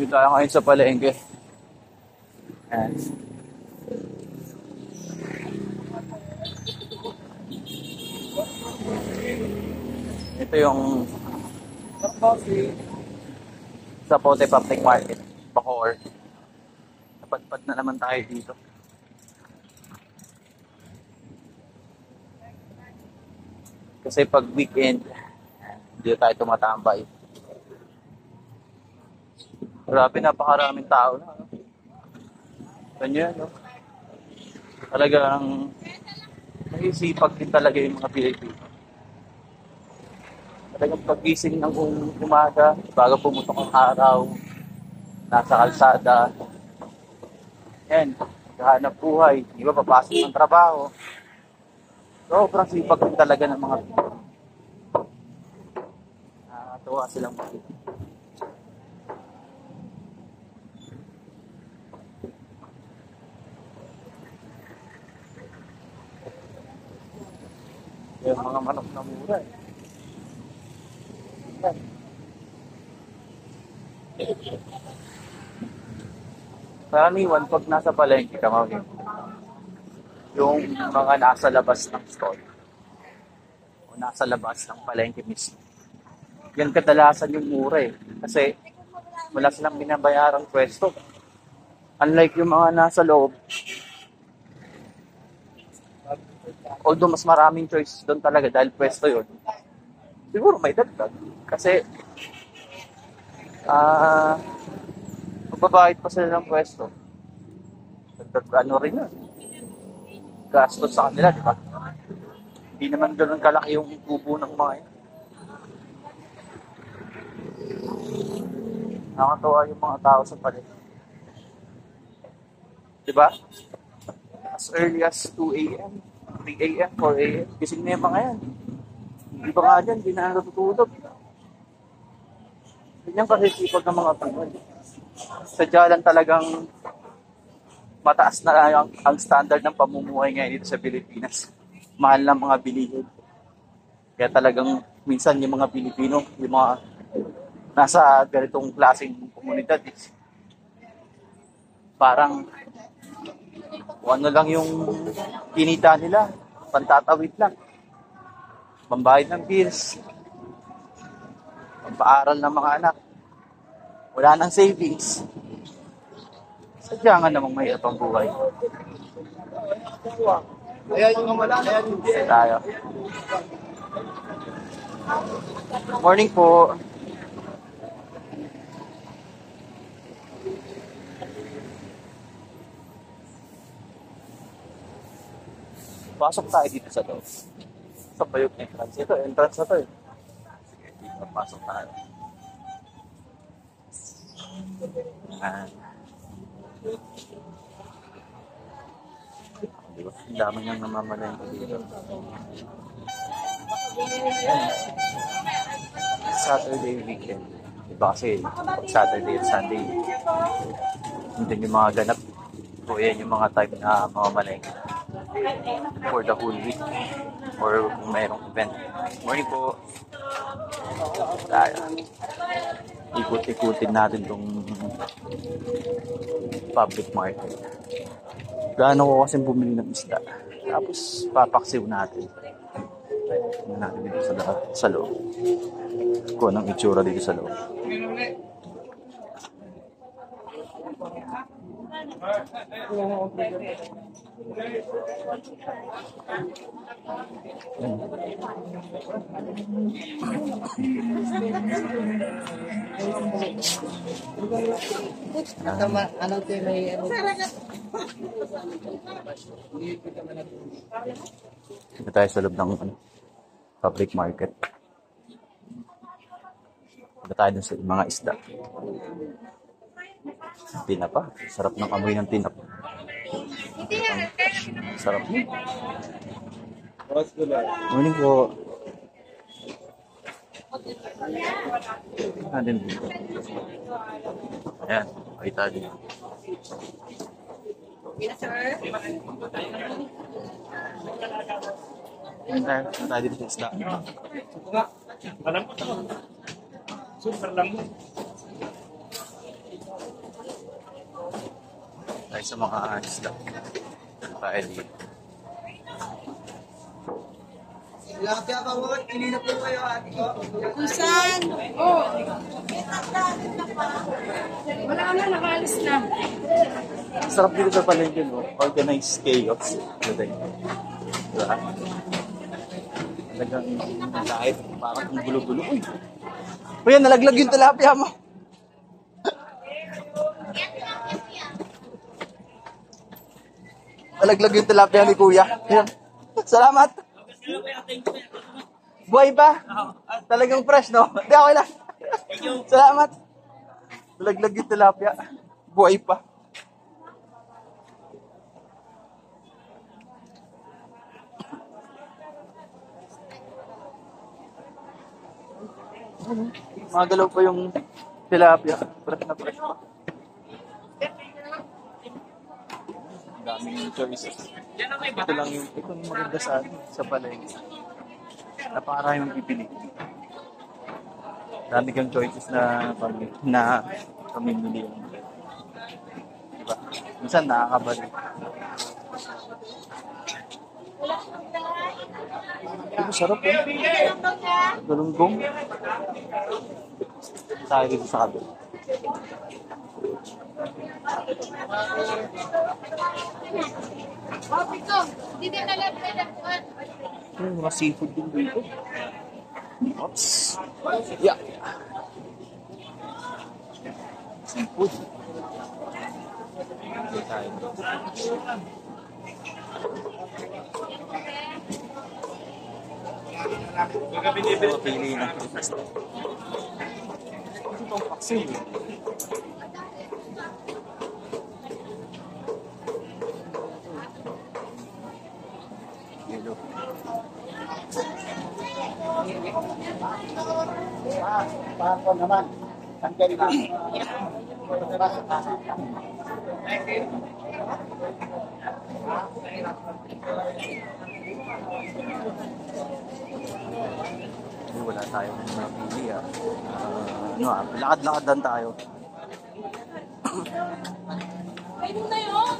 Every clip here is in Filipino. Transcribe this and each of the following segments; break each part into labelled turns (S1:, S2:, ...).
S1: Dito tayo ngayon sa palengke. Ayan. Ito yung sa Pote Public Market, Bacoor. Napadpad na naman tayo dito. Kasi pag weekend, dito tayo tumatambay. Grabe, napakaraming tao na. Ano? Ganyan, no? Talagang naisipag din talaga yung mga Pilipino. Talagang pagising ng um- umaga, bago pumutok ang araw, nasa kalsada. Yan, naghahanap buhay. Di ba, papasok ng trabaho. Sobrang sipag din talaga ng mga Pilipino. Nakakatuwa silang makita. Yung mga manok na mura eh. Yan. Karaniwan, pag nasa palengke ka, Mami, yung mga nasa labas ng store o nasa labas ng palengke mismo. Yan kadalasan yung mura eh. Kasi wala silang binabayarang pwesto. Unlike yung mga nasa loob, although mas maraming choice doon talaga dahil pwesto yun, siguro may dagdag. Kasi, ah, magbabayad pa sila ng pwesto. Dagdag ano rin yun. Gastos sa kanila, di ba? Hindi naman ganun kalaki yung tubo ng mga yun. Nakakatawa yung mga tao sa palit. Di ba? As early as 2 a.m., 3 a.m., 4 a.m., gising na yung mga yan. Di ba nga dyan, di na natutulog. Ganyan kasi sipag ng mga Pinoy. Sadya lang talagang mataas na ang, ang standard ng pamumuhay ngayon dito sa Pilipinas. Mahal ng mga bilihin. Kaya talagang minsan yung mga Pilipino, yung mga nasa ganitong klaseng komunidad is parang kung ano lang yung kinita nila, pantatawid lang. Pambayad ng bills, pampaaral ng mga anak, wala nang savings. Sadya nga namang mahirap ang buhay.
S2: Ayan yung wala, ayan yung
S1: Isa tayo. Morning po. Pasok tayo dito sa loob. Sa pa yung entrance? Ito, entrance na to eh. Sige, dito, pasok tayo. Ayan. Di ba? Ang dami niyang namamalayan ko dito. Saturday weekend. Diba kasi Saturday at Sunday, hindi yung mga ganap. So yan yung mga time na mamamalayan for the whole week or kung mayroong event. Morning po. Tayo. Ikot-ikutin natin tong public market. Gaano ko kasi bumili ng isda. Tapos papaksiw natin. Tingnan natin dito sa, sa loob. Kung anong itsura dito sa loob.
S2: Tama, ano ito may ano.
S1: Dito tayo sa loob ng ano, public market. Dito tayo dun sa mga isda. Tinapa. Sarap ng amoy ng tinap. Sarap mo. Morning po. Ah, din dito. Ayan, makita din. Ayan tayo, tayo dito sa isda.
S3: Super lang mo.
S1: Tayo sa mga isda. Tayo dito.
S2: Lahat kaya pa mo, hindi na po kayo ate ko.
S3: Kusan? Oh. Wala na, nakaalis na.
S1: Sarap dito sa palengke, no? Organized chaos. Today. Diba? Talagang kahit parang ang gulo-gulo. Uy! Uy, nalaglag yung tilapia mo. Nalaglag yung tilapia ni Kuya. Yan. Salamat. Buhay pa? Talagang fresh, no? Hindi, okay lang. Salamat. Nalaglag yung tilapia. Buhay pa. Magalaw pa yung tilapia. Fresh na fresh pa. Ang daming choices. Ito lang yung, ito yung maganda sa atin, sa palengke. Napakaraming pipili. Dami kang choices na pami, na pamimili. Diba? Minsan nakakabalik. Ito sarap eh. Galunggong. Tayo dito sa kabila.
S3: Hindi.
S1: Yung mga seafood din dito. Oops. Yeah. Seafood. Dito tayo. Mga pili ng prutas. Ito pang paksin eh. Yellow.
S2: Pako naman. Ang ganda.
S1: Hindi, wala tayong napili ah. Ah, ano ah, lakad-lakad lang tayo.
S3: Pwede na yun.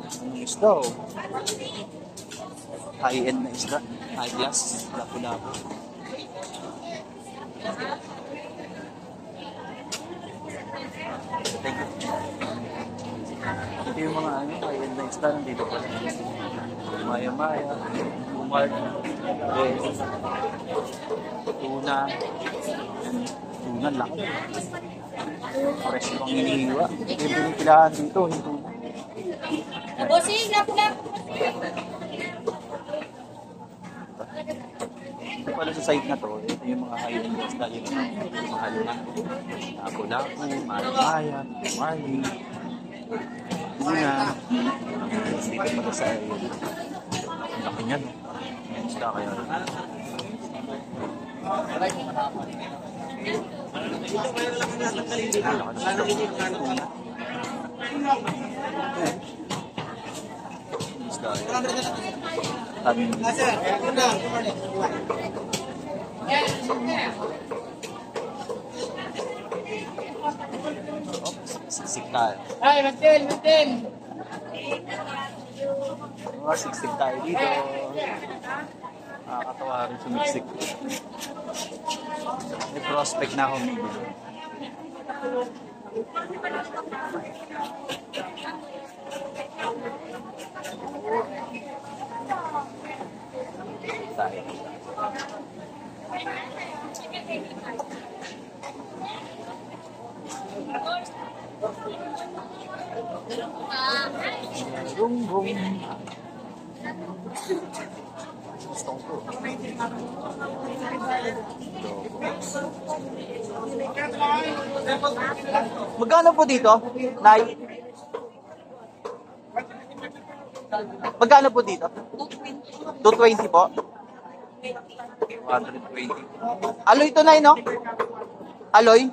S1: Anong isda oh. High-end na isda. High class. Lapu-lapu. Thank you. Ito yung mga ano, high-end na isda. Nandito pala. Maya-maya. Umar. Yes. Tuna. Tuna laki. Fresh pang inihiwa. Ito yung pinipilahan dito. Yung tuna.
S3: Bossing, lap-lap.
S1: Ito pala sa site na to, ito yung mga high-end isda yung yung mahal na. Lapu-lapu, maya-maya, mali. Tuna. Dito pala sa area. Laki niyan. Ang isda kaya. Yan. Siksik tayo.
S2: Ay, Martin, Martin.
S1: Siksik tayo dito. Nakakatawa rin sumiksik. May prospect na ako maybe. Tayo. Bum bum. Gusto ko to. Magkano po dito? Nay? Magkano po dito? 220 po? 120. Aloy to, Nay, no? Aloy?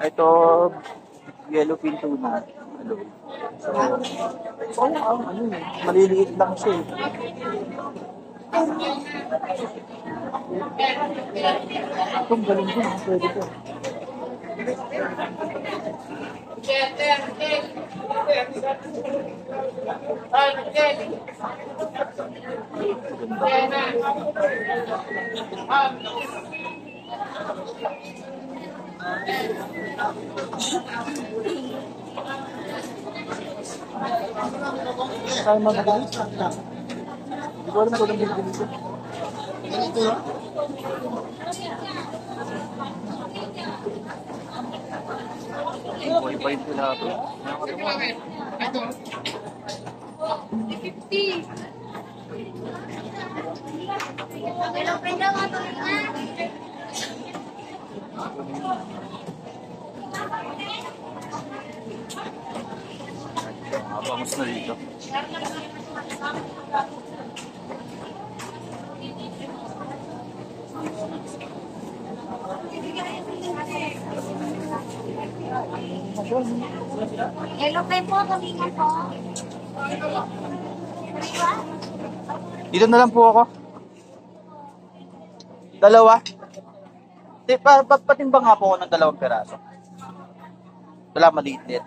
S1: Ito, yellow pin tuna. Aloy. So, so ang ano eh, maliliit lang siya eh. Itong galing ko, pwede ko. Saan mo nabili? Hindi ko alam kung anong bibili ko. Boy, boy po na ako.
S3: Hello, pwede mo tulingan.
S1: Abangos na dito.
S3: Hello, po tulingan po.
S1: Dito na lang po ako. Dalawa. Di, pa, pa, patimbang nga po ako ng dalawang peraso. Wala, maliit din.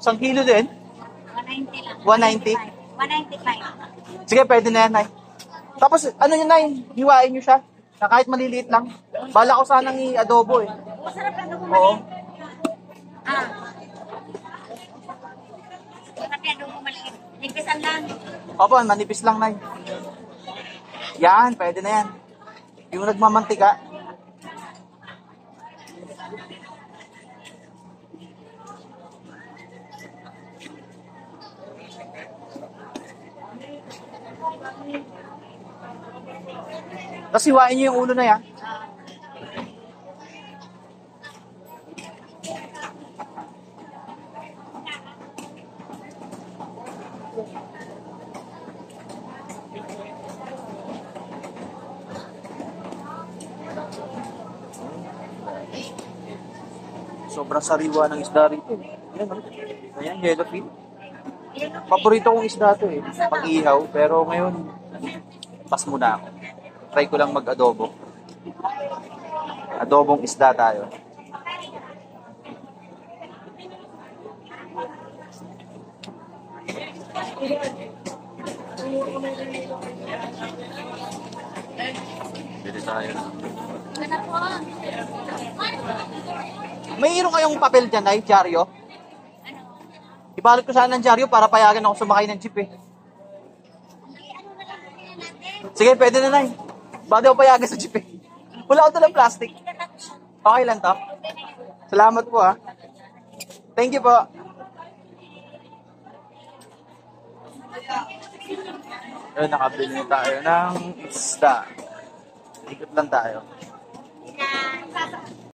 S1: Isang kilo din?
S3: 190 lang.
S1: 190?
S3: 195.
S1: Sige, pwede na yan, Nay. Tapos, ano yun, Nay? Hiwain nyo siya. Na kahit maliliit lang. Bala ko sanang i-adobo eh.
S3: Masarap lang ako
S1: Oo.
S3: maliit. Ah. Masarap yan doon maliit. Nipisan lang.
S1: Opo, manipis lang, Nay. Yan, pwede na yan. Yung nagmamantika. Tapos hiwain nyo yung ulo na yan. Sobrang sariwa ng isda rito. Ayan, oh. Ayan, yellowfin. Paborito kong isda to eh. Pag-ihaw. Pero ngayon, pas muna ako. Try ko lang mag-adobo. Adobong isda tayo. Dito tayo.
S3: Ano po?
S1: May iro kayong papel dyan, ay, dyaryo? Ibalot ko sana ng dyaryo para payagan ako sumakay ng jeep eh. Sige, pwede na, Nay. Bakit ako payagan sa jeep eh? Wala ko talang plastic. Okay lang to. Salamat po ah. Thank you po. Ayun, nakabili na tayo ng isda. Ikot lang tayo.